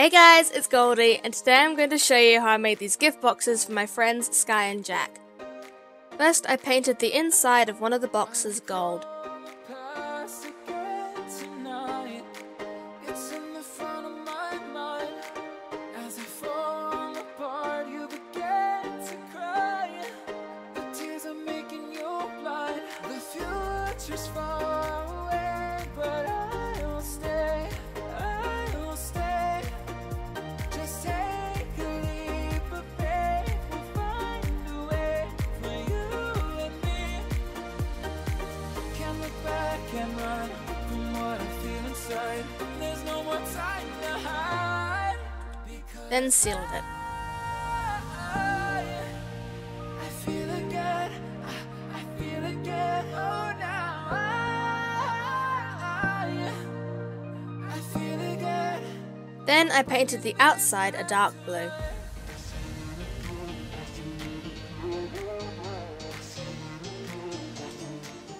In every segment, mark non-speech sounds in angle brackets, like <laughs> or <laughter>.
Hey guys, it's Goldie, and today I'm going to show you how I made these gift boxes for my friends Sky and Jack. First, I painted the inside of one of the boxes gold. can I sealed it. Then I painted the outside a dark blue.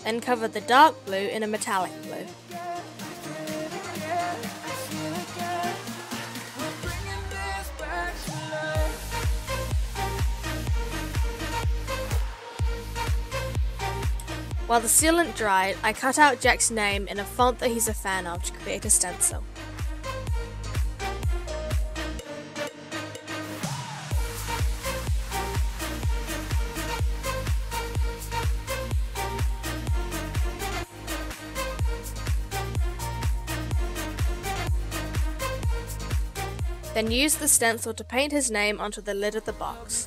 Then covered the dark blue in a metallic blue. While the sealant dried, I cut out Jack's name in a font that he's a fan of to create a stencil. Then use the stencil to paint his name onto the lid of the box.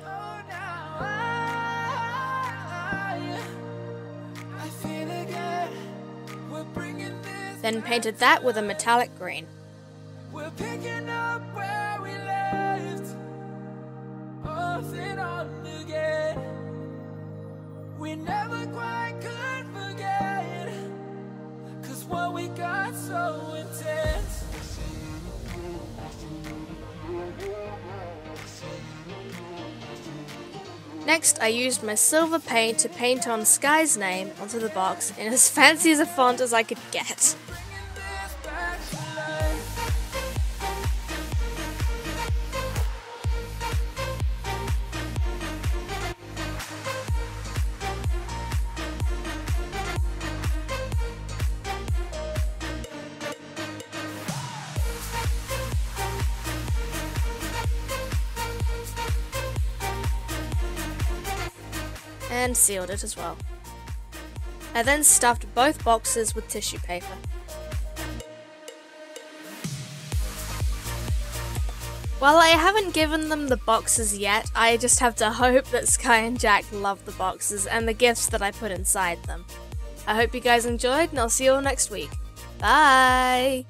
Then painted that with a metallic green. We never quite could forget Cause what we got so intense Next, I used my silver paint to paint on Sky's name onto the box in as <laughs> fancy as a font as I could get. And sealed it as well. I then stuffed both boxes with tissue paper. While I haven't given them the boxes yet, I just have to hope that Sky and Jack love the boxes and the gifts that I put inside them. I hope you guys enjoyed and I'll see you all next week. Bye!